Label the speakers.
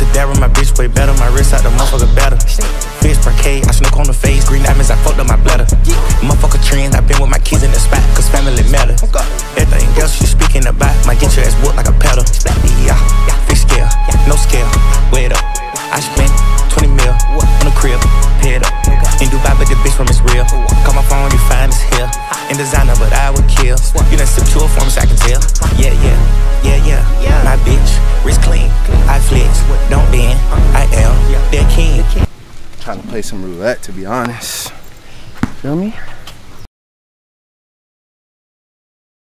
Speaker 1: Cadera, my bitch way better. My wrist out the motherfucker better. Per K, I snook on the face. Green diamonds, I fucked up my bladder. Motherfucker trend, I been with my kids in the spot, cause family matter. Everything else you speaking about, might get your ass whooped like a pedal. Yeah, fish scale, no scale, weigh it up. I spent 20 mil on the crib, pay up. In Dubai, but the bitch from is real. Call my phone, you find this here. In designer, but I would kill. You done sip two for me, so I can tell. Yeah, yeah, yeah, yeah. My bitch, wrist clean. I flex,
Speaker 2: Trying to play some roulette, to be honest. Feel me?